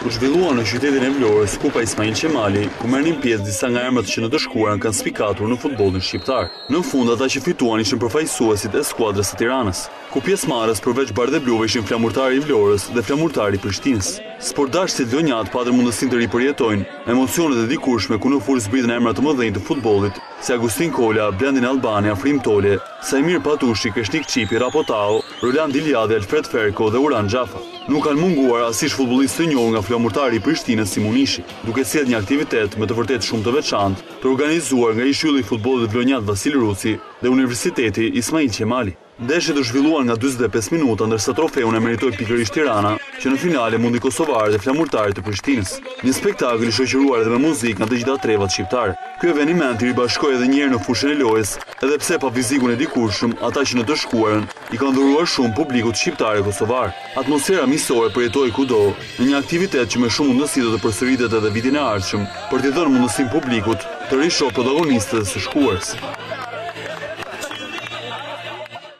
U zhvillua në qytetin e Vlorës Kupa Ismail Qemali, ku merrnin pjesë disa nga emrat që në të shkuarën kanë spikatur në futbollin shqiptar. Në fund ata që fituan ishin përfaqësuesit e skuadrës së Tiranës, ku pjesëmarrës përveç bardhebluve ishin Flamurtari i Vlorës dhe Flamurtari i Prishtinës. Sportdashësit vlonjatë patën mundësinë të ripërjetojnë emocionet e dikurshme ku në fushë zbritën emra të mëdhenj të futbollit si Agustin Kola, Blendi Nallbani, Afrim Tole, Saimir Patushi, Kreshnik Çipi, Rrapo Tao, Roland Iliadhi, Alfred Ferko dhe Uran Xhafa, nuk kanë munguar as ish-futbollistë të njohur nga Flamurtari i Prishtinës si Munishi, duke sjellë një aktivitet me të vërtetë shumë të veçantë, të organizuar nga ish-ylli i futbollit vlonjat Vasil Ruci dhe Universiteti Ismail Qemali. Ndeshjet u zhvilluan nga dyzet e pesë minuta ndërsa trofeun e meritoi pikërisht Tirana, që në finale mundi kosovarët e Flamurtarit të Prishtinës. Një spektakël i shoqëruar edhe me muzikë nga të gjitha trevat shqiptare. Ky eveniment i ribashkoi edhe një herë në fushën e lojës, Edhe pse pa fizikun e dikurshëm, ata që në të shkuarën, i kanë dhuruar shumë publikut shqiptar e kosovar. Atmosfera miqësore përjetohej kudo, në një aktivitet që me shumë mundësi do të përsëritet edhe vitin e ardhshëm, për t'i dhënë mundësinë publikut të rishohë protagonistët e së shkuarës.